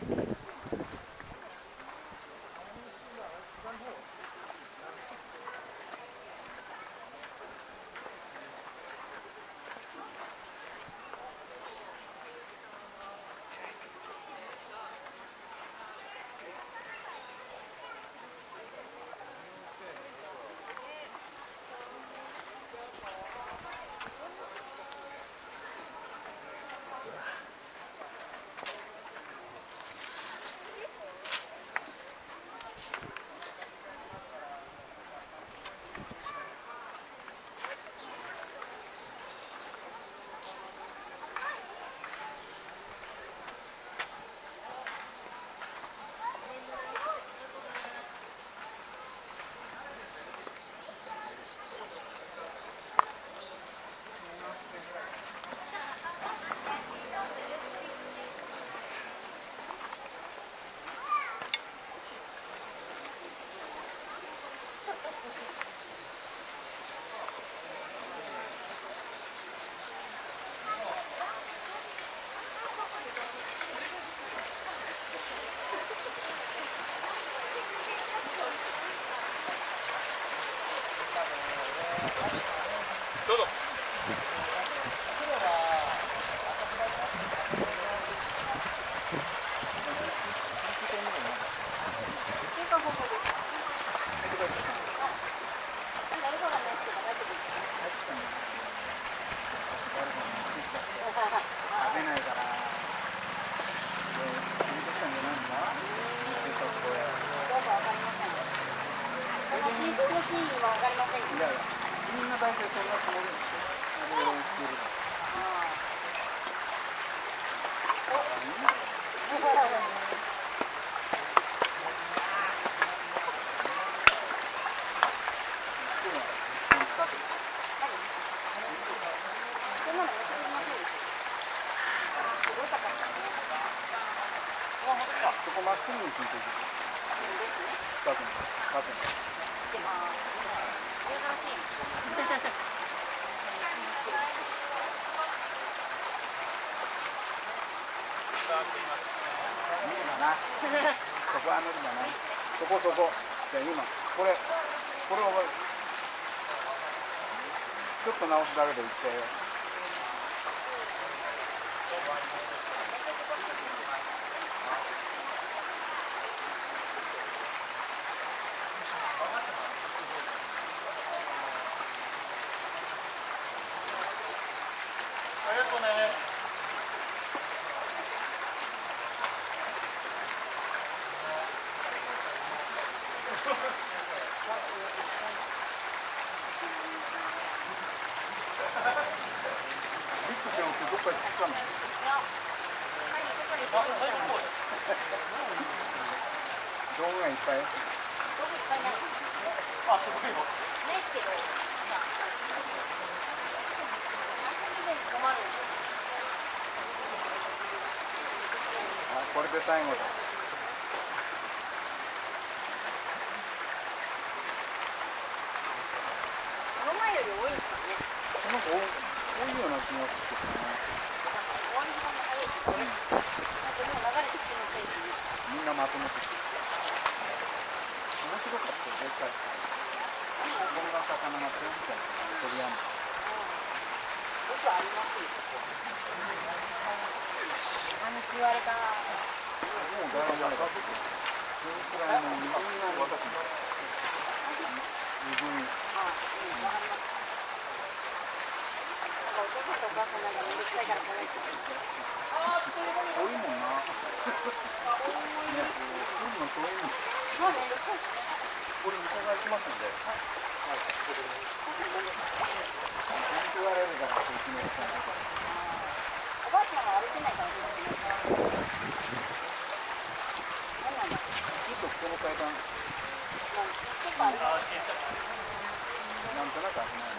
どうこそこ。じゃあ今、これ、これを。ちょっと直すだけでいっちゃうよ。ありがとうねリップしておくとどっか行くかな。いやはい外にあ出て最きた後道具がいっぱい。僕いっぱいないですあすごいよないですけどまあ足見て困るんであ、これで最後だ。この前より多いんですかねなんか多い多いような気がす。るけどね。なんか終わり時間が早いです。ねなんかもう流れてきてませんしねみんなまとめてきて。面白かったよ、絶対。こんな魚がピョンピョン飛びやんの。よくあります。よあに食われたもうだいぶ前だ。このくらいのみんな私です。自分かります。なんとなくさいから来ない。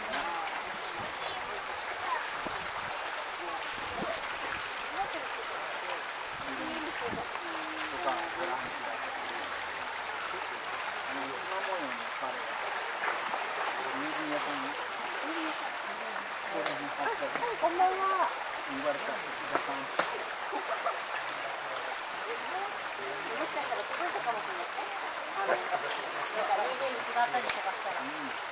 ね、こんばんは。言われた。さん。もしかしたら届いたかもしれない。だから、家にったりとかしたら。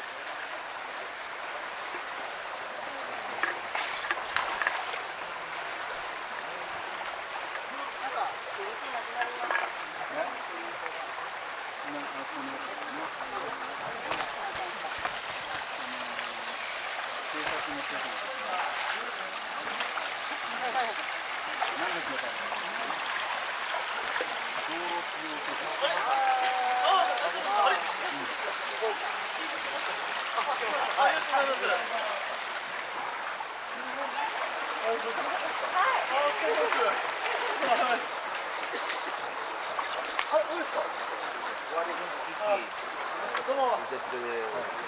で、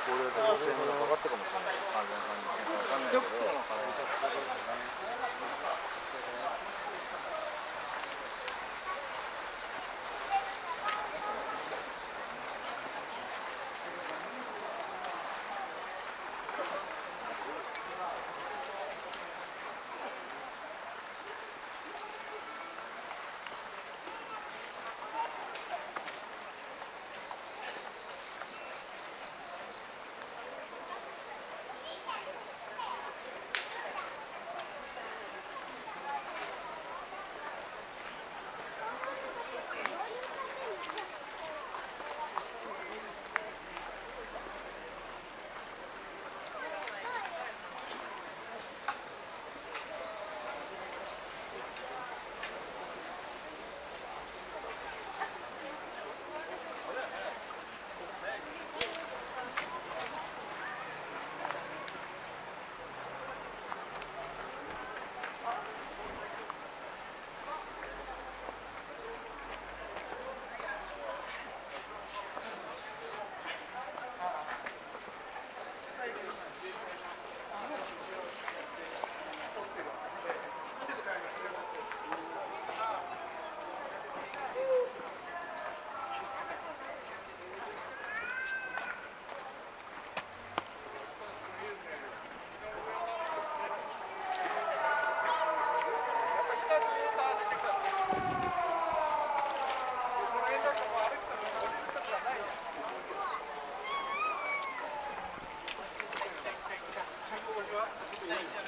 これだけ5000円ぐらいかかったかもしれない。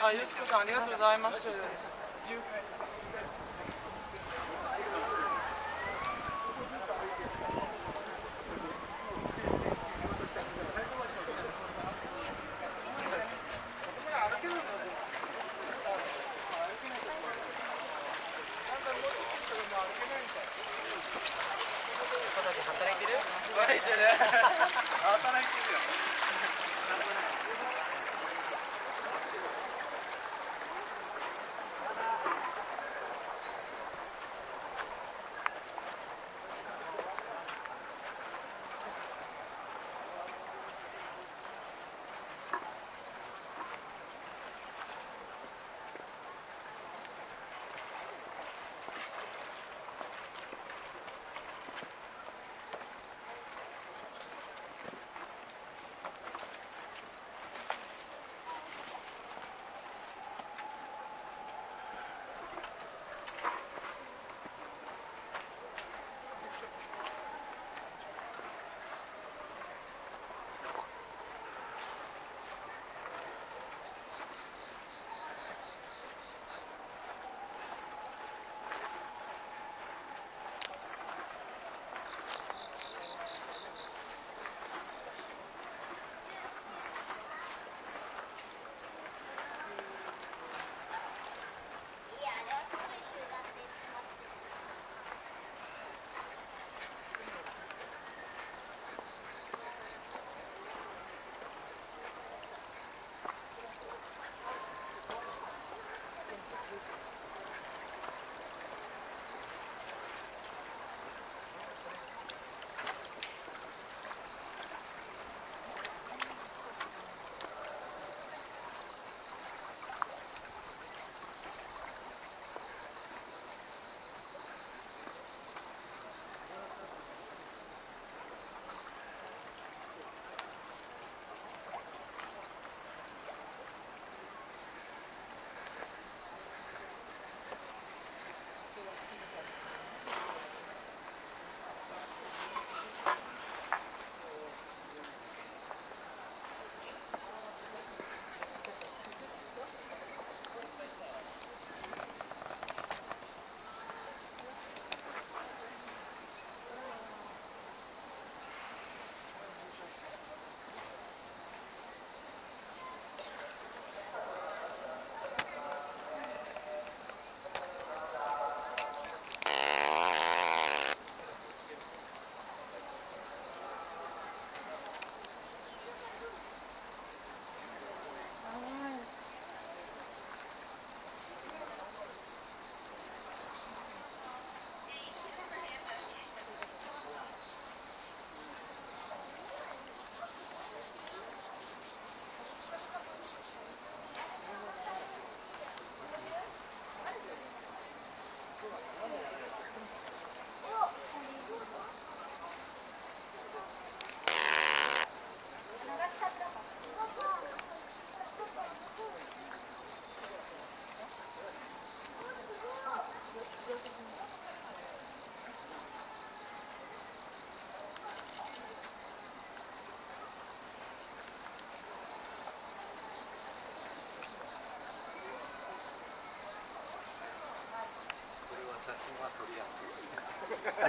あ、よしこさんありがとうございます。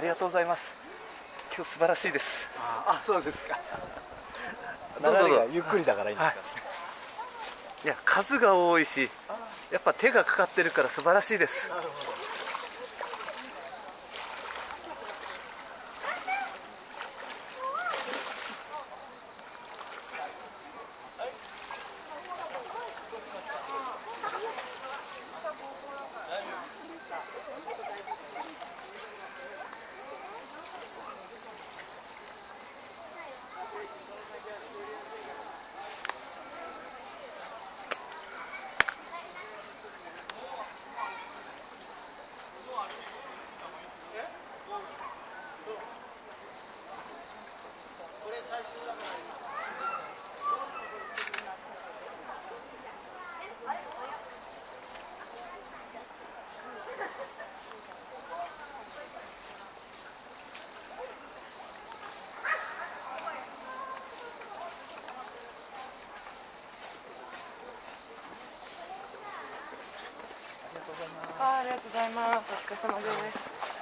がとうございます。今日素晴らしいです。ああそうですか。ゆっくりだからいいんですか、い。や数が多いしやっぱ手がかかってるから素晴らしいですございます。お疲れ様です。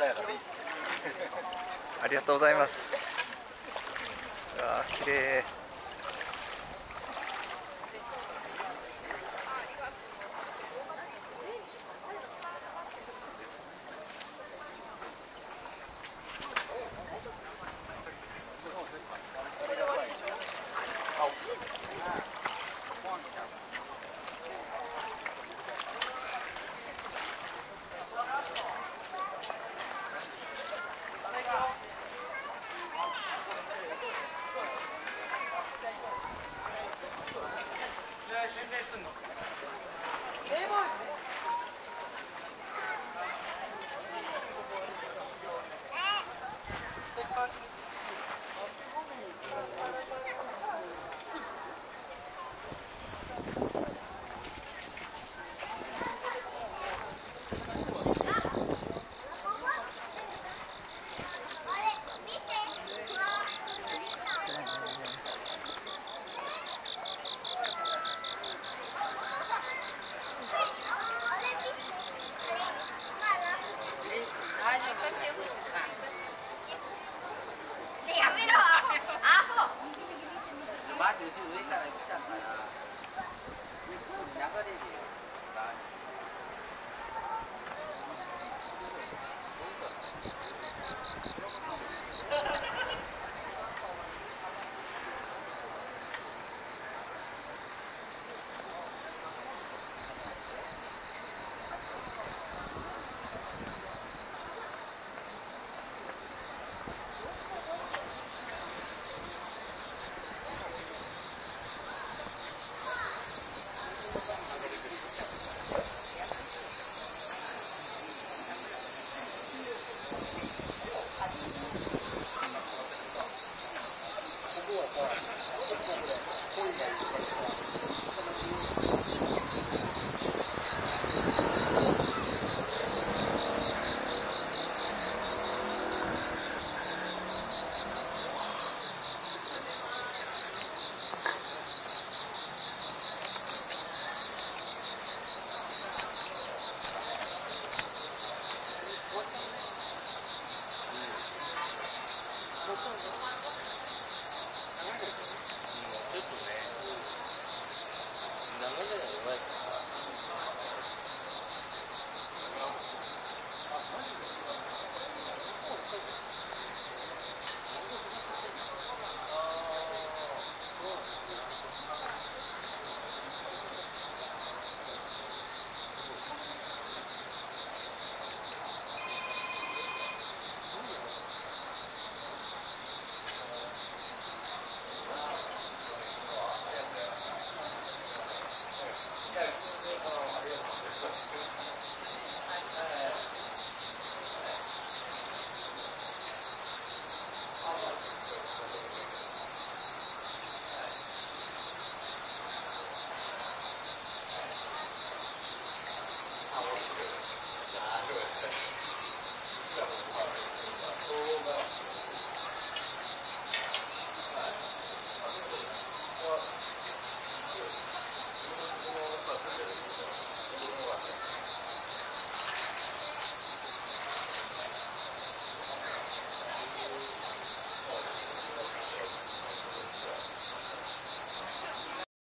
穏やかでいいです。ねありがとうございます。うわー綺麗